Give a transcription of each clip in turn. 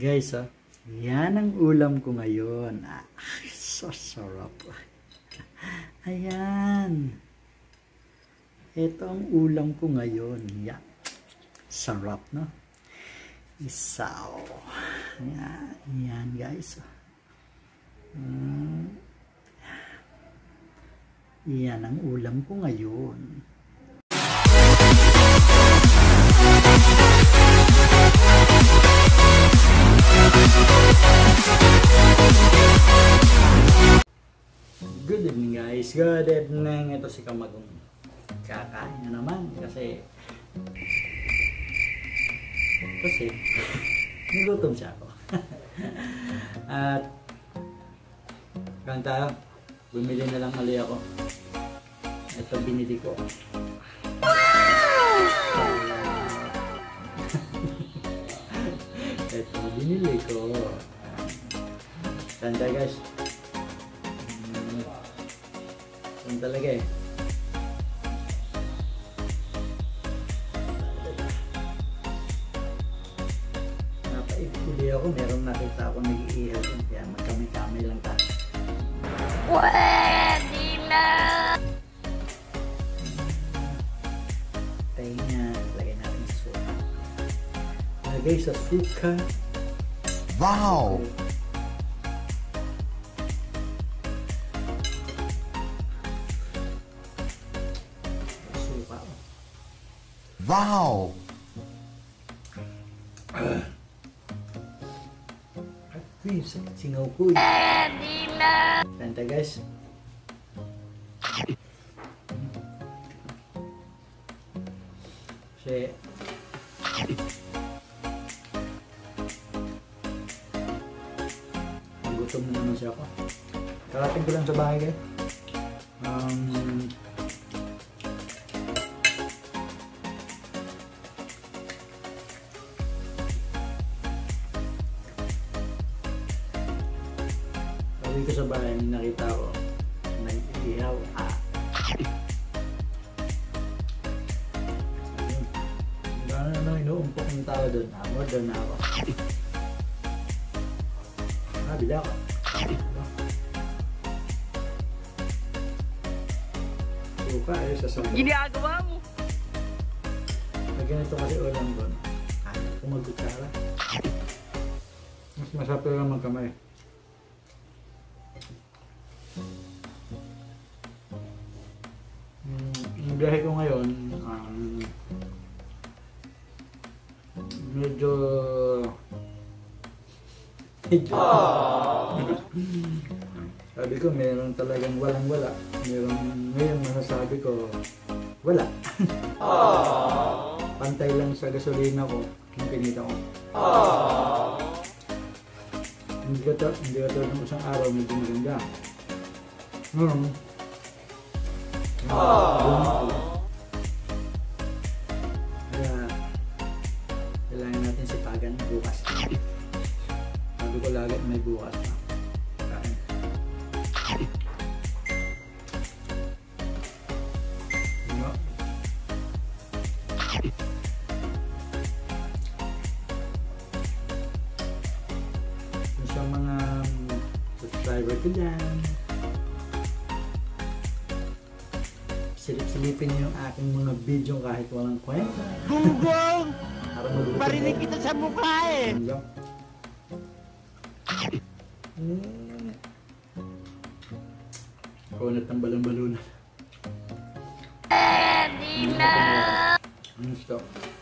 Guys, ah, yan ang ulam ko ngayon. Ah, so sarap. Ayan. Ito ang ulam ko ngayon. Yan. Sarap, no? Isaw. Yan, yan guys. Mm. Yan ang ulam ko ngayon. Si Kamagong. Kakain na naman kasi kasi nagutom siya ako. At tayo. Bumili na lang mali ako. Ito binili ko. Ito Tayo niya. Lagay natin sa suka. Lagay sa suka. Wow! Suka. Wow! At yun, sakit singaw ko. eh. Pwede na! Kanta guys. Kasi Gutom na naman siya ako. Karating ko lang sa bahay guys. Um, Sabi ko sa bahay, nakita ko, nag-ihaw. Ah. Ano ano, inuumpok ng tao doon. Ah, doon na ako. Ah, bila ako. Ano? Suka, eh, sa sandal. Ginagawa mo! Pag ganito kasi ulam doon, kung magkutsara. Mas masarap lang magkamay. Mm, Yung biyahe ko ngayon, um, medyo medyo. Sabi ko meron talagang walang wala. Meron ngayon masasabi ko wala. Pantay lang sa gasolina ko yung kinita ko. Hindi ka to, hindi ka to ng isang araw medyo maganda. Hmm. Kaya sa mga subscriber ko dyan silip-silipin niyo yung aking mga video kahit walang kwenta Gunggong! kayo. kita sa mukha eh! Yun lang. Mm. Kunat ng balon-balunan. Na! Ano stop?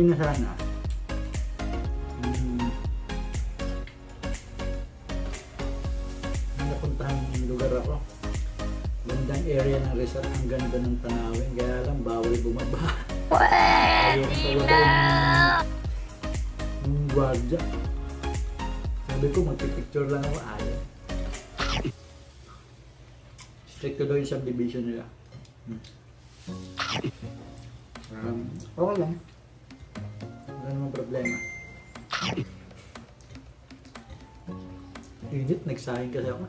Kanina sana. Hmm. May napuntahan yung lugar ako. Gandang area ng resort. Ang ganda ng tanawin. Kaya lang, bawal bumaba. Pwede na! yung, gwardiya. Sabi ko, magpipicture lang ako. Ayaw. Stricto daw yung subdivision nila. Hmm. Um, okay lang. Namang problema. Init, nagsahing kasi ako.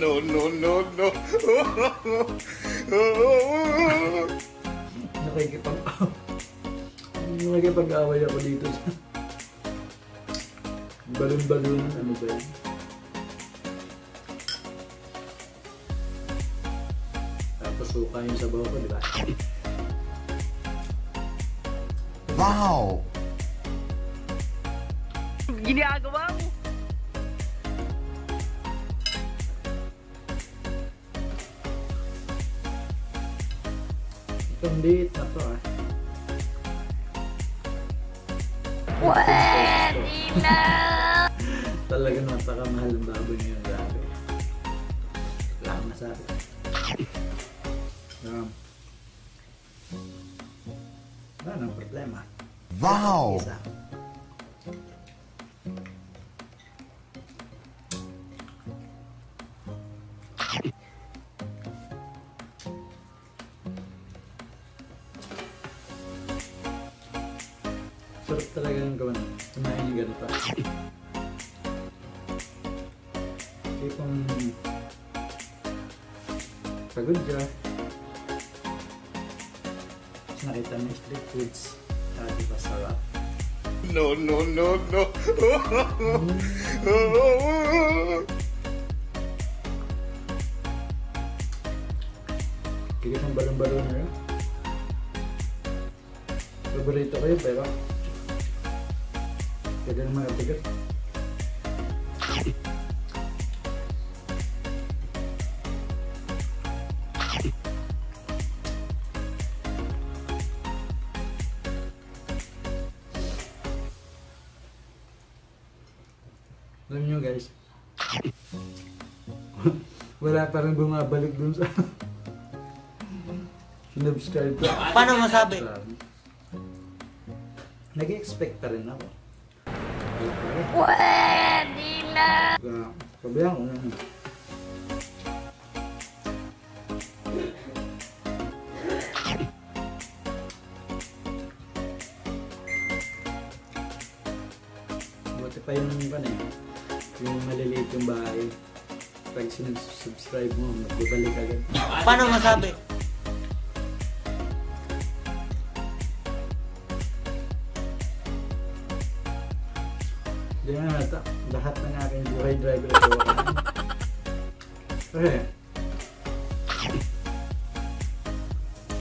No, no, no, no. Nakikipag... Nakikipag-away ako dito sa... Balon-balon, ano ba yun? Tapos suka yung sabaw ko, di ba? Wow! Ginagawa mo. Itong liit na to ah. Pwede na. Talaga napakamahal ng baboy ngayon, grabe. Wala akong masabi. Um, wala nang problema. Wow! Isa. Sarap talaga ng gawan. Kumain yung ganito. Tipong pagod ka. Nakita mo yung street foods. Ah, di ba sarap? No, no, no, no. Kaya ng balon-balon na yun. Paborito ko yun, pero pwede naman matigas. Alam wala pa rin bumabalik dun sa sinubscribe ko. Paano masabi? Nag-expect pa rin ako. Pwede na. Kaya, sabihan ko na. Buti pa yung ano eh, yung maliliit yung bahay. Pag sinubscribe mo, magbabalik agad. Paano masabi? Hindi na nata, lahat ng aking buhay driver ko. Kasi,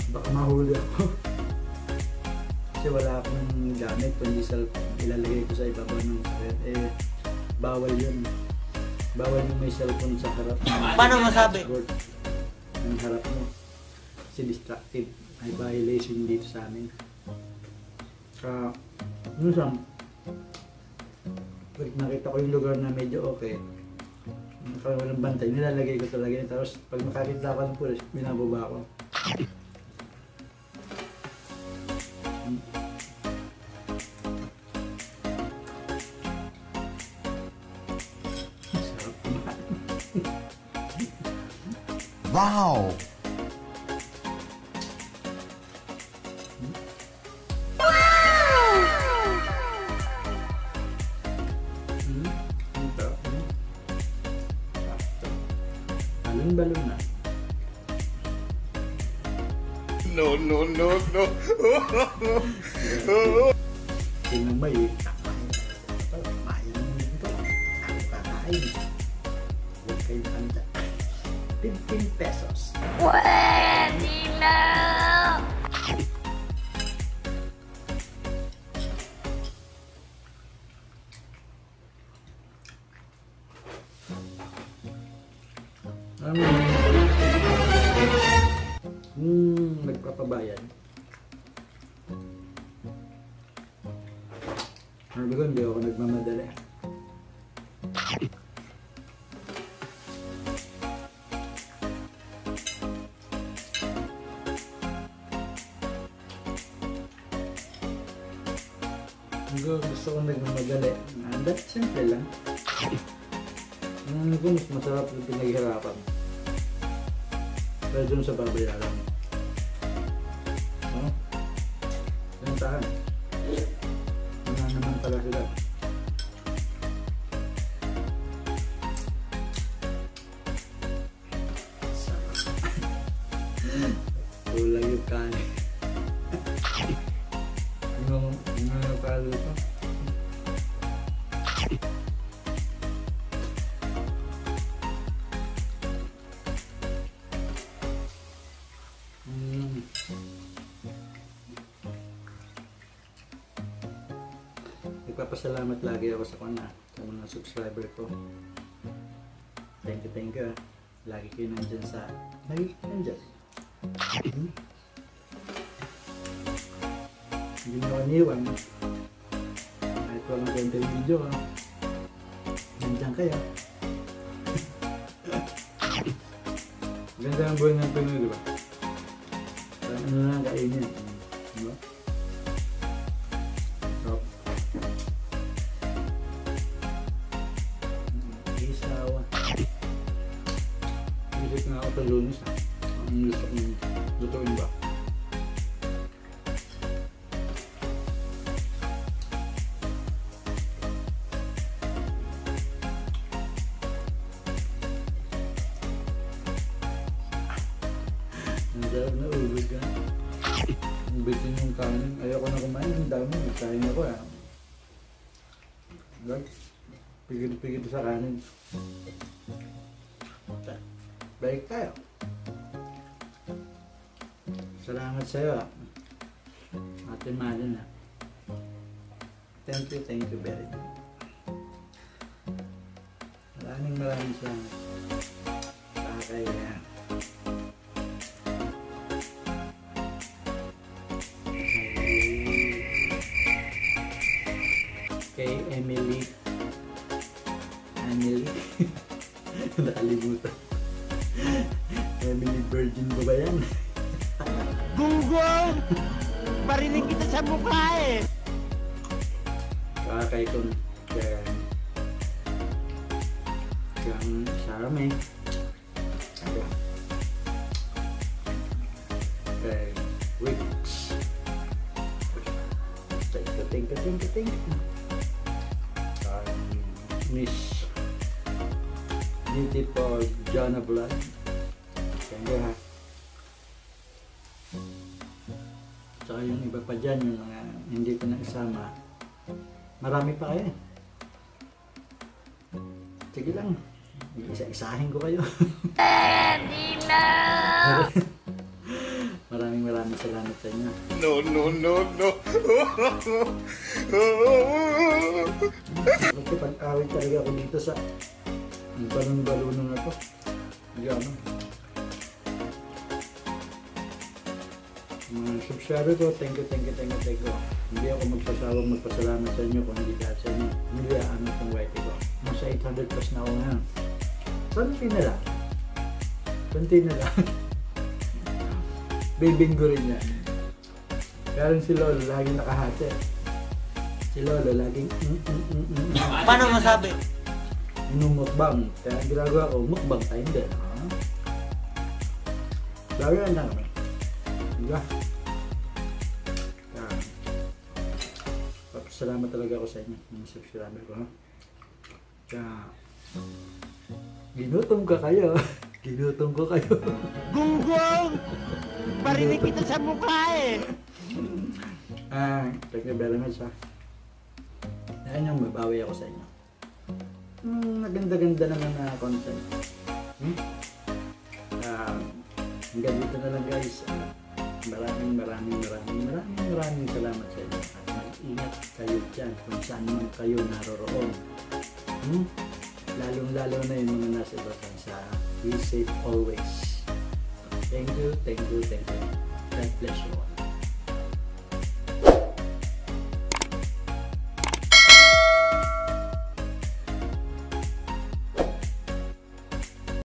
baka mahuli ako. Kasi wala akong gamit, kundi sa ilalagay ko sa ibabaw ng sakit. Eh, bawal yun. Bawal yung may cellphone sa harap mo. Paano masabi? Ang harap mo. Kasi distracted. May violation dito sa amin. Kaya, minsan, pag nakita ko yung lugar na medyo okay, nakawalang bantay, nilalagay ko talaga yun. Tapos pag makakita ko ng pulis, binababa ko. Wow! Sakto. Balon-balon na. No, no, no, no. Tingnan mo eh. Kumain naman ito. Hmm, nagpapabayad. Sabi ko, hindi ako nagmamadali. Gusto kong nagmamadali. Ah, that simple lang. Ang ko mas masarap yung pinaghirapan. Pero dun sa babayaran. No? Ganun tahan. Wala naman pala sila. Nagpapasalamat lagi ako sa kana sa mga subscriber ko. Thank you, thank you. ah. Lagi kayo nandyan sa... Lagi kayo nandyan. Hmm? Hindi nyo aniwan. Kahit walang kwenta yung video ha. Nandiyan kayo. Ganda ang buhay ng Pinoy, di ba? Parang ano lang kainin. Di Ang sarap na ubod ka. Bitin yung kanin. Ayoko na kumain. Ang dami. Kain ako ah. Like, pigil-pigil sa kanin. Balik tayo. Salamat sa'yo ah. Ate Malin ah. Thank you, thank you very much. Maraming maraming salamat. Sa Kita sa mukha eh! Saka kay Kun kay kang Charme Ako. kay Wix thank you thank you thank you thank you kay Miss Beautiful Jana thank you ha dyan, yung mga hindi ko na isama, marami pa kayo. eh. Sige lang, isa-isahin ko kayo. Daddy Love! maraming maraming salamat sa inyo. No, no, no, no. Magkipag-awit talaga ako dito sa balon-balon na to. Hindi ano. Mga subscriber ko, thank you, thank you, thank you, thank you. Hindi ako magsasawang magpasalamat sa inyo kung hindi dahil sa inyo. Hindi ano itong white ko. Nasa 800 plus na ako ngayon. Konti na lang. Konti na lang. Babing ko rin yan. Karon si Lolo, laging nakahati. Si Lolo, laging mm, mm, mm, mm, mm. Paano masabi? Inumukbang. Kaya ang ginagawa ko, mukbang time din. Ha? Lagi yan kami. Diba? Kaya, Salamat talaga ako sa inyo, mga subscriber ko. Ha? Kaya, ginutom ka kayo. ginutom ko kayo. Gunggong! Barinig kita sa mukha eh! Ah, thank you very much ha. Yan yung mabawi ako sa inyo. Hmm, naganda-ganda naman na content. Hmm? Ah, hanggang dito na lang guys. Ah, maraming maraming maraming maraming maraming salamat sa inyo. At mag-ingat kayo dyan kung saan man kayo naroroon. Hmm? Lalong-lalo na yung mga nasa ibang bansa. Be safe always. Thank you, thank you, thank you. God bless you all.